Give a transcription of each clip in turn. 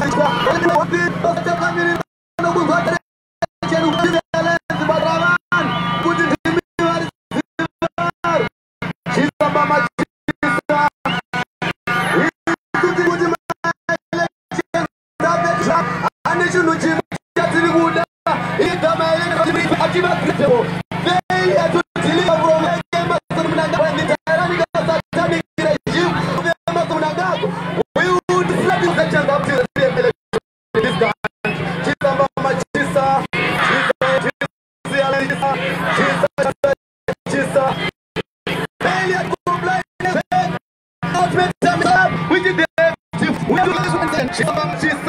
chisamba machisa chisamba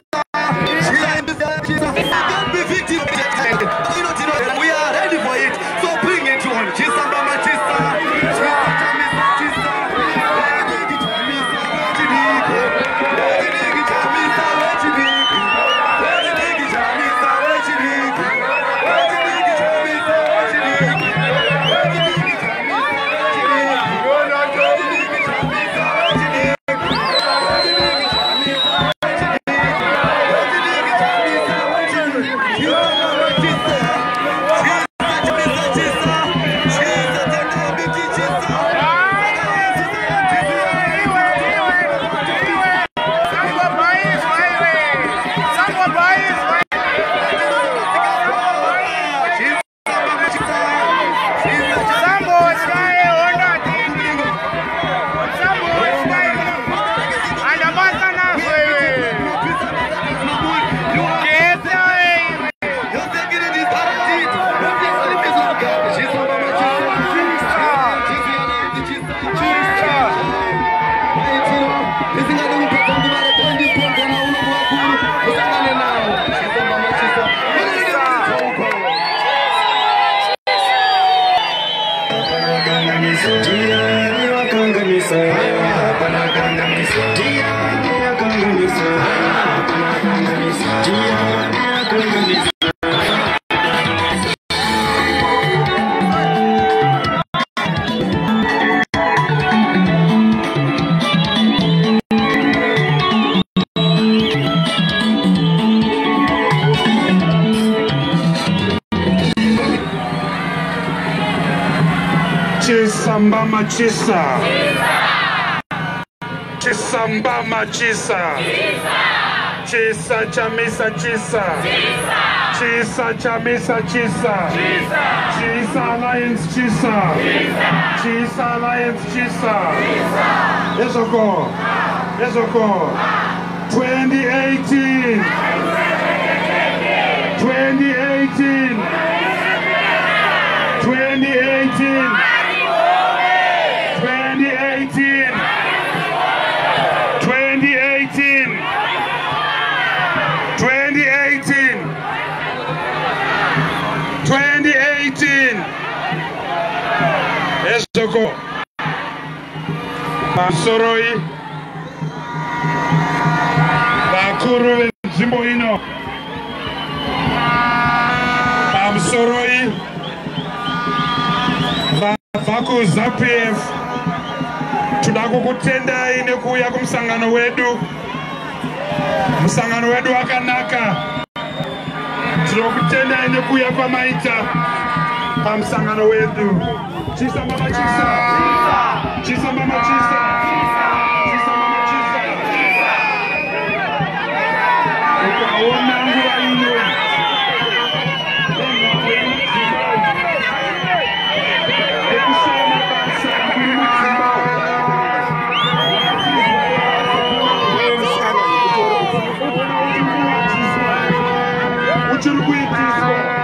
machisa. Chisa chamisa chisa. Chisa chamisa chisa. Chisa alliance chisa. Chisa alliance chisa. Ezoko ezoko 2018 2018 2018 2018 ezoko pasoroi vakuru venzvimbo ino. Pamusoroi vabva kuzapf toda kukutendai nekuuya kumusangano wedu. Musangano wedu wakanaka. Tinokutendai nekuuya pamaita pamusangano wedu chisa mama chisa chisa mama chisa chisa mama chisa ukaona nguva ino. Uchiri kuitiswa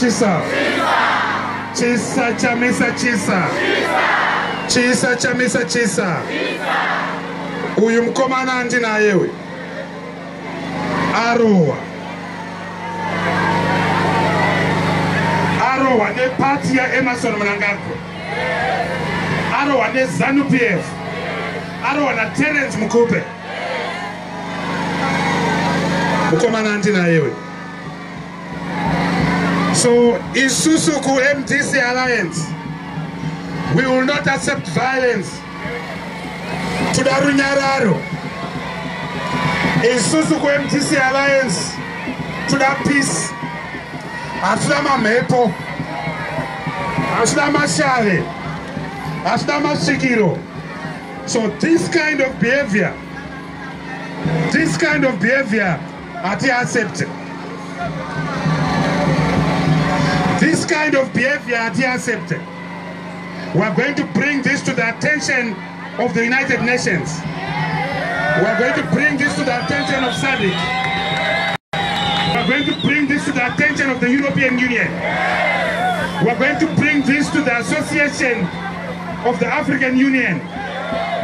chisa. Chisa chamisa chisa. Chisa chamisa chisa. Uyu mukomana andinayewe. Arohwa arohwa nepati yaemarson munangagwa arohwa nezanup f. Arohwa naterence mukupe mukomana andinayewe So, Isusuku MDC Alliance, we will not accept violence. Tudarunyararo. Isusuku MDC Alliance, tuda peace. Hatuna mamhepo. Hatuna mashare. Hatuna mashikiro. So this kind of behavior, this kind of behavior, ati accepted. This kind of behavior are accepted. We are going to bring this to the attention of the United Nations. We are going to bring this to the attention of SADC. We are going to bring this to the attention of the European Union. We are going to bring this to the Association of the African Union,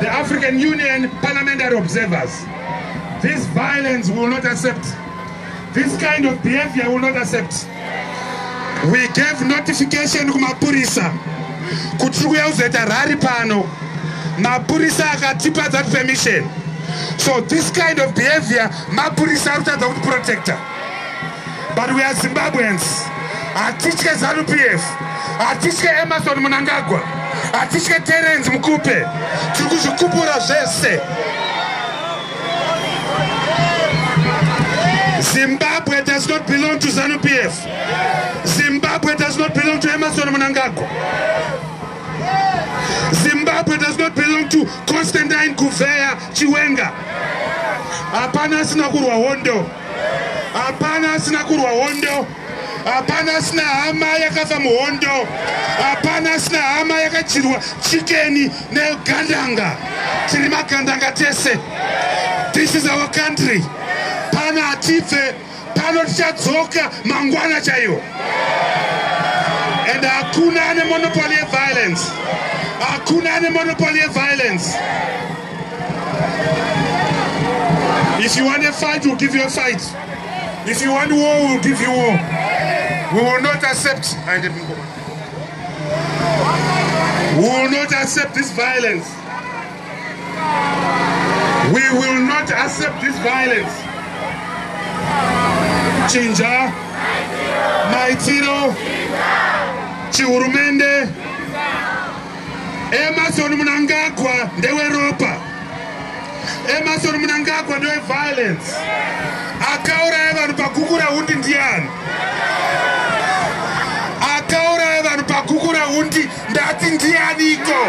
the African Union Parliamentary Observers. This violence will not accept. This kind of behavior will not accept. We gave notification kumapurisa kuti tiri kuya kuzoita rari pano. Mapurisa akatipa that permission. So this kind of behavior mapurisa ari kutadza kuti protector. But we are zimbabweans. Hatitye zanup f. Hatitye emarson munangagwa hatitye terence mukupe. Tiri kuzvikupura zvese zimbabwe does not belong to zanup f Zimbabwe does not belong to Emerson Mnangagwa. Zimbabwe does not belong to Constantine Kuvea Chiwenga. Hapana asina kurwa hondo. Hapana asina kurwa hondo. Hapana asina hama yakafa muhondo. Hapana asina hama yakachirwa chikeni negandanga. Tiri magandanga tese. This is our country. Pana atife pano mangwana and hakuna ane monopoly yeviolence if you want a fight we'll give you a fight. If you want war we'll give you war. We will not accept we will not accept this violence. We will not accept this violence chinja maitiro chihurumende emarson munangagwa ndeweropa emarson munangagwa ndeweviolence akauraya vanhu paguku raundi ndiani? Akauraya vanhu paguku raundi ndati ndianiko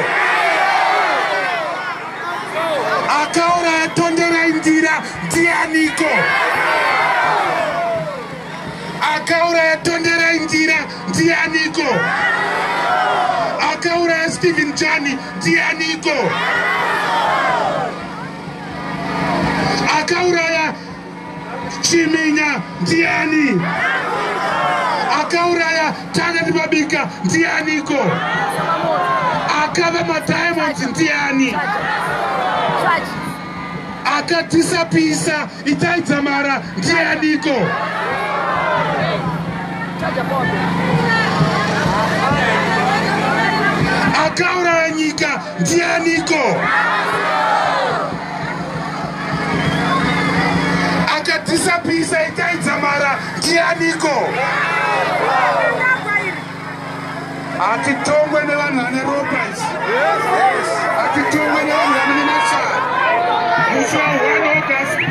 akauraya tonderai ndira ndianiko akauraya tonderai ndira ndianiko? Akauraya stephen jani ndianiko? Akauraya chiminya ndiani? Akauraya taneti mabika ndianiko? Akava madiamonds ndiani? Akatisapisa itaidzamara ndianiko akauraya nyika ndianiko? Akadhisapisa itaidza mara ndianiko? Hatitongwe nevanhu vane ropa izi hatitongwe nevanhu vane masara musi wa 1 august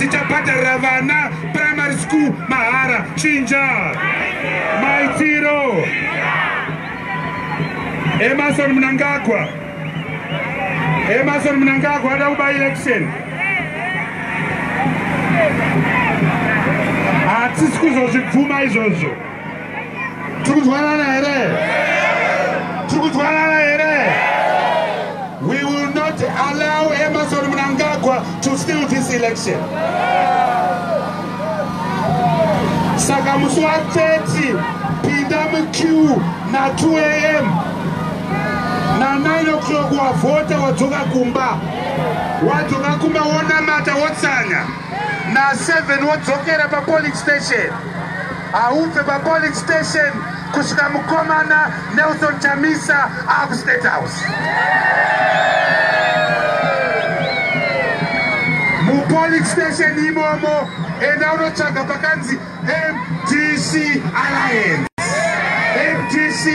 yavachamisa dzichabhadharira vana primary school mahara chinja. Maitiro emarson munangagwa emarson munangagwa ada kuba election. Hatisi kuzozvibvuma izvozvo. Tiri kuzwanana here? Tiri kuzwanana here to steal this election. Sakamuswa 30, Pindam Q na 2 a.m. na 9 o'clock wavote watoka Kumba, watoka Kumba wonamata wotsanya na 7 wodzokera pa polling station aubve pa polling station kusvika mukomana Nelson Chamisa aku State House. Mupoling station imomo. Enda unotsvaga pakanzi mdc alliance. Mdc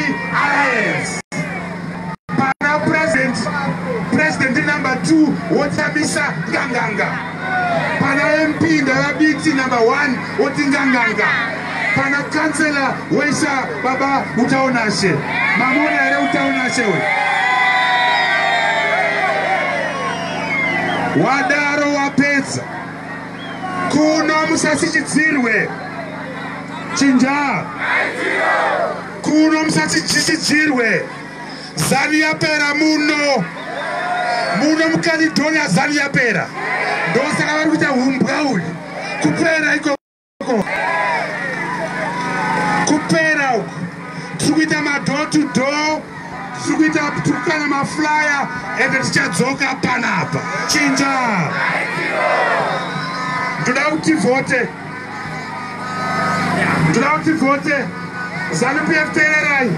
alliance. Pana president president number 2 wochamisa nganganga. Pana mp ndavabiti number 1 woti nganganga. Pana kansela wesha baba utaonashe mamona here utaonashe we wapedza kuno musasichidzirwe. Chinja. Kuno musasichichidzirwe. Zani yapera muno. Muno mukalidonia zani yapera. Ndosaka vari kuita umbwa uri kupera ikoko kupera uku tiri kuita mador to door tiri kuita tiri kukanya maflyer ende tichadzoka panapa. Chinja! Ndoda kuti vhote ndoda kuti vhote zanup f teererai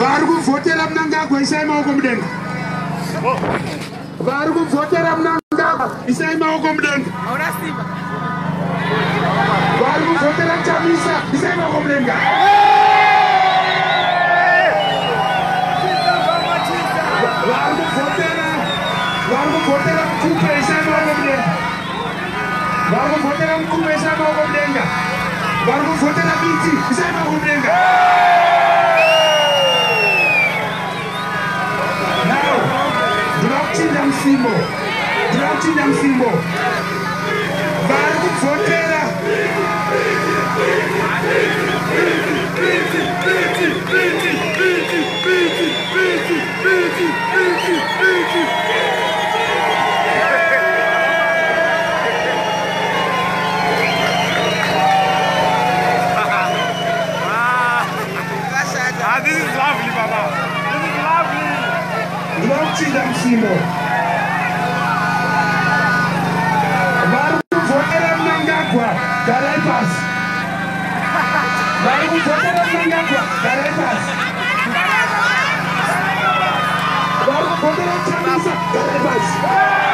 vari kuvhotera munangagwa isai maoko mudenga. Vari kuvhotera munangagwa isai maoko mudenga. Vari kuvhotera chamisa isai maoko mudenga vari kuvhotera kuvhotera mukupe isai maoko mudenga vari kuvhotera mukupe isai maoko mudenga vari kuvhotera biti isai maoko mudenga Now, ndoda kuchinja musimbo ndoda kuchinja musimbo vari kuvhotera chinja msimo vari kuvhotera munangagwa garai pasi. Vari kuvhotera munangagwa garai pasi. Vari kuvhotera tamisa garai pasi.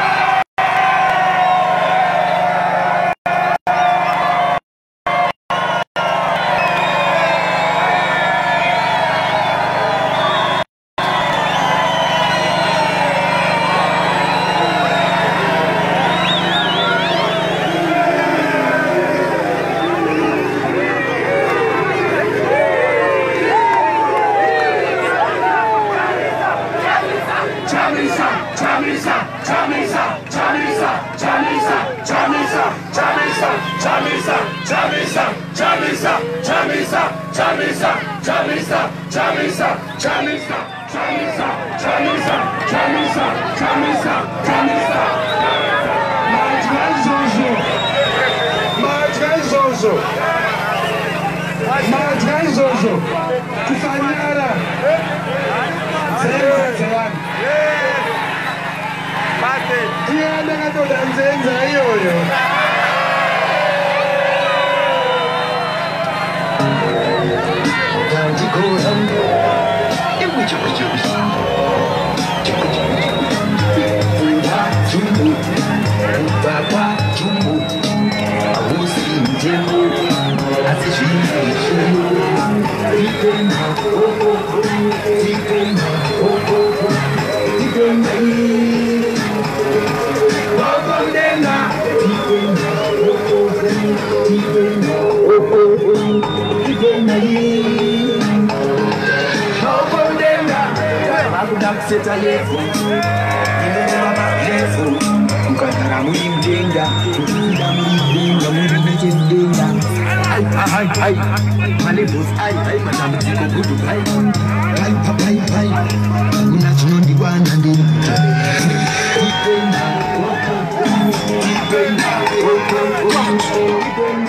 izvozvo. Madya izvozvo. Kufanyara. Dzenza dzevanhu iye ndakatoda nzenza iyoyo. Down to go, down. It was, it was, it was. Mukatara mulimdenga, mukatara mulimdenga, mulimdenga. hayi hayi hayi malebhosi hayi hayi madamdiko kudu hayi hayi hayi hayi kunazvinondikwana ndini Thank you.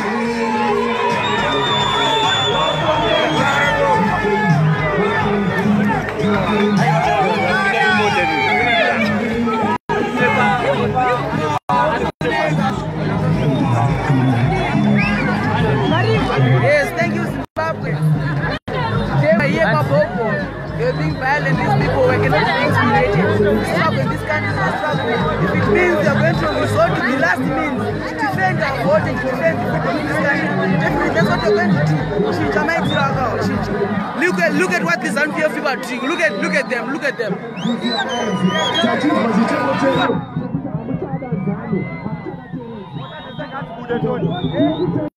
and these people were cannot be intimidated. We struggle, this country is struggling. If it means they are going to resort to the last means to defend our voting, to defend the people in this country, definitely that's what they're going to do. Chincha might chincha. Look at look at what the Zanu PF people are doing. Look at look at them. Look at them. What are they saying? That's good, Tony.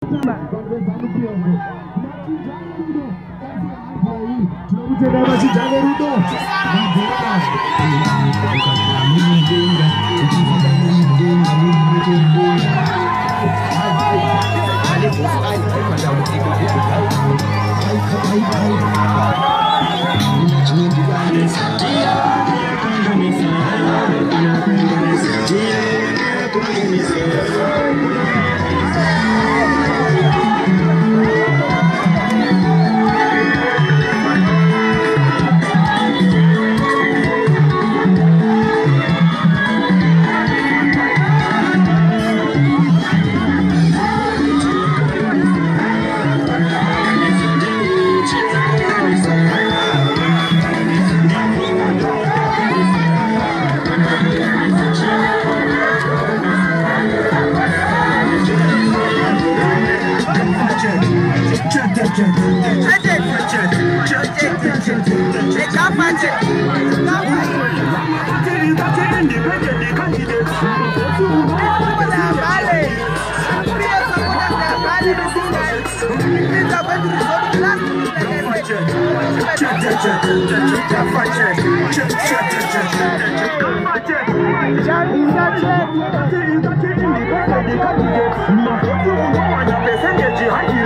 구독/즐 겨. Percentage, you.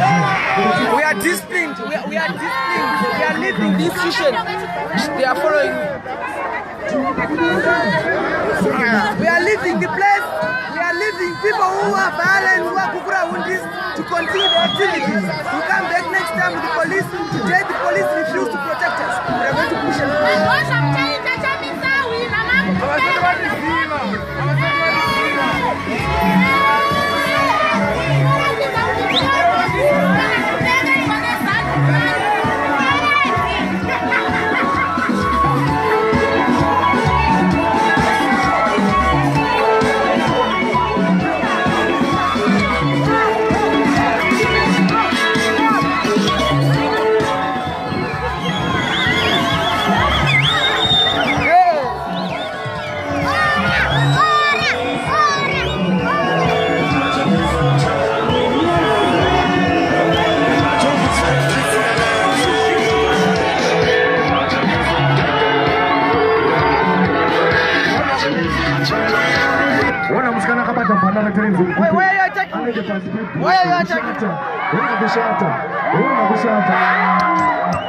Are disciplined. We are, distinct. we are disciplined. We are leading the institution. They are following. We are leading the place. We are leading people who are violent, who are Kukura Hundis to continue the activities. We come back next time with the police. Today the police refuse to protect us. We are going to push them. Bescherte! Ohne Bescherte! Ohne Bescherte!